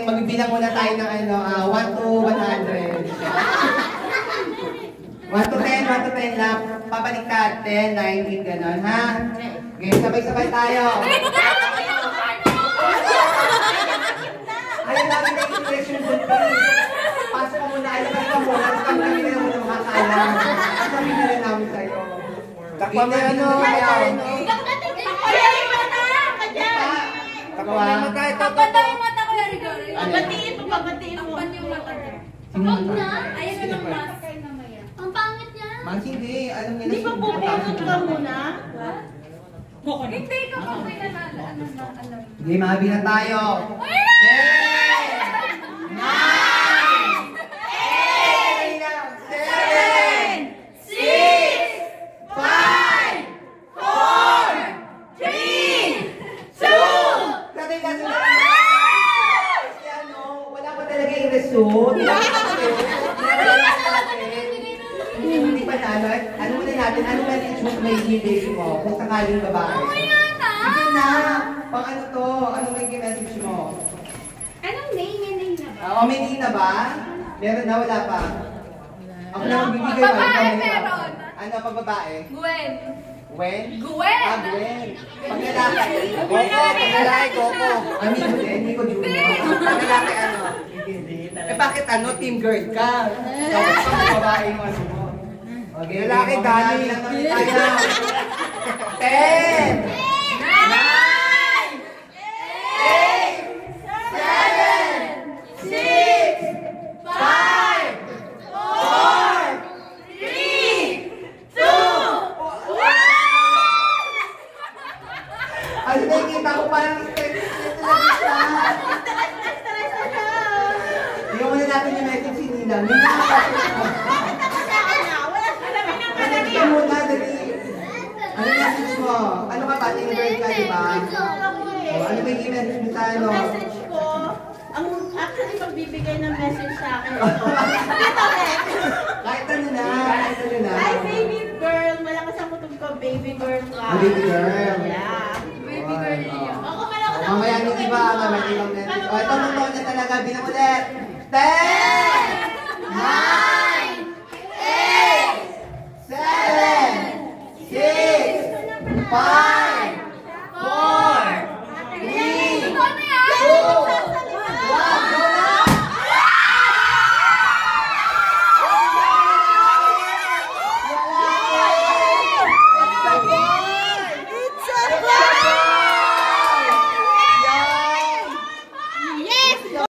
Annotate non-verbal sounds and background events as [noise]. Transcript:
Magbibilang muna tayo ng ano, ah, 1 to 100. 1 to 10, 1 to 10 lang. Pabaliktad. 10, 19, gano'n, ha? Okay, sabay-sabay tayo. Ayun namin na expression doon, please. Pasok ka muna, ka mo, alam ka mo, hindi na mo na na rin namin sa'yo. Takpan mo ano, Ayaw. Takwa. Takpan daw yung mata ko, Rigori. Pabatiin mo, pabatiin mo. Takpan yung mata ko. Huwag na. Ayun na lang mas. Ang pangit niya. Mas hindi, alam nila Di ba pupindot ka muna? Hindi ka pa may nanalo. Ano na, alam. Hindi, mahabi na tayo. Ten! Yung result. Hindi pa na, ano, ano muna natin, ano message mo may baby mo, kung sakaling babae. Hindi na. Pang ano to? Ano may message mo? Anong name yan name na ba? Ah, o may name na ba? Meron na, wala pa. Ako na magbibigay ba? Babae, Ikaw may- meron. Ano, pag babae? Gwen. When? Gwen! Ah, Gwen. Pag lalaki? Coco, pag lalaki, Coco. Ah, Nico din, Nico Junior. Pag lalaki, ano? Eh, bakit ano? Team girl ka? Tapos pag babae mo, ano mo? Okay, Lalaki, tayo. [laughs] Ten! Tingnan muna, dali. Ano message mo? Ano ka ba? Girl ka, di ba? O, ano may message mo sa ano? Message ko, ang actually magbibigay ng message sa akin. Ito, Rex. Kahit ano na, kahit ano na. Hi, baby girl. Malakas ang kutob ko, baby girl ka. Ah, baby girl. Yeah. Baby girl niya. Ako malakas ang Mamaya nyo ko, iba, baby mamaya girl. ibang message. O, Ano ito ba? totoo na talaga. Bilang ulit. Ten!